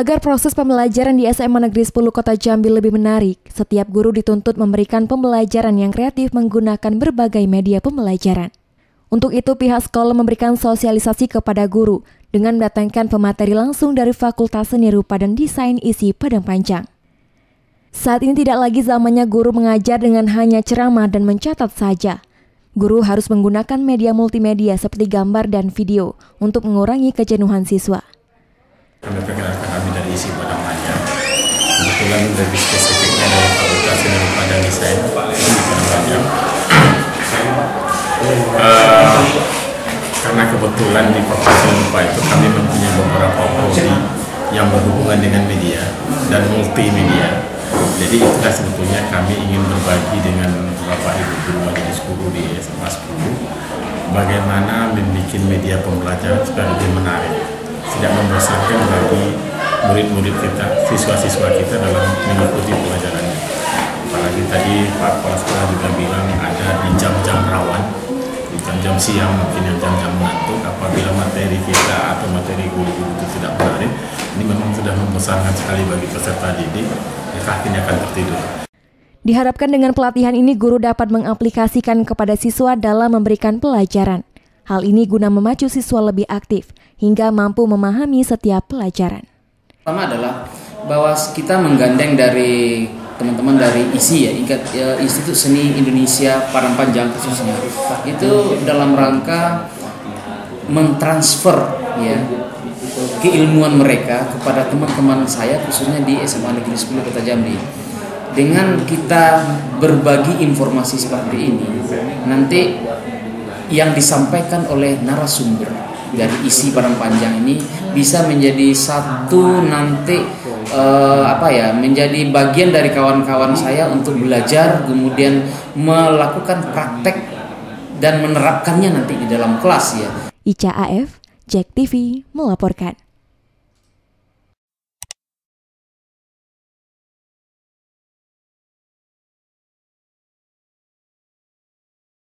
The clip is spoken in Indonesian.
Agar proses pembelajaran di SMA Negeri 10 Kota Jambi lebih menarik, setiap guru dituntut memberikan pembelajaran yang kreatif menggunakan berbagai media pembelajaran. Untuk itu, pihak sekolah memberikan sosialisasi kepada guru dengan mendatangkan pemateri langsung dari Fakultas Seni Rupa dan Desain isi Padang Panjang. Saat ini tidak lagi zamannya guru mengajar dengan hanya ceramah dan mencatat saja. Guru harus menggunakan media multimedia seperti gambar dan video untuk mengurangi kejenuhan siswa. Kami perkenalkan kami dari isi Padang Panjang. Kebetulan lebih spesifiknya dari Fakultas Rupa dan Desain di Padang Panjang. Uh, karena kebetulan di Seni Rupa itu kami mempunyai beberapa prodi yang berhubungan dengan media dan multimedia. Jadi itulah sebetulnya kami ingin berbagi dengan beberapa ibu guru majelis guru di SMA 10 bagaimana membuat media pembelajaran supaya lebih menarik tidak membosankan bagi murid-murid kita, siswa-siswa kita dalam mengikuti pelajarannya. Apalagi tadi Pak Kepala Sekolah juga bilang ada di jam-jam rawan, di jam-jam siang mungkin yang jam-jam mengantuk, apabila materi kita atau materi guru-guru itu tidak menarik, ini memang sudah membosankan sekali bagi peserta didik, ya akhirnya akan tertidur. Diharapkan dengan pelatihan ini guru dapat mengaplikasikan kepada siswa dalam memberikan pelajaran. Hal ini guna memacu siswa lebih aktif hingga mampu memahami setiap pelajaran. Pertama adalah bahwa kita menggandeng dari teman-teman dari ISI ya, ya Institut Seni Indonesia Padang Panjang khususnya itu dalam rangka mentransfer ya keilmuan mereka kepada teman-teman saya khususnya di SMA Negeri 10 Kota Jambi dengan kita berbagi informasi seperti ini nanti yang disampaikan oleh narasumber dari isi Padang Panjang ini bisa menjadi satu nanti uh, apa ya menjadi bagian dari kawan-kawan saya untuk belajar kemudian melakukan praktek dan menerapkannya nanti di dalam kelas ya. Ica AF, Jack TV melaporkan.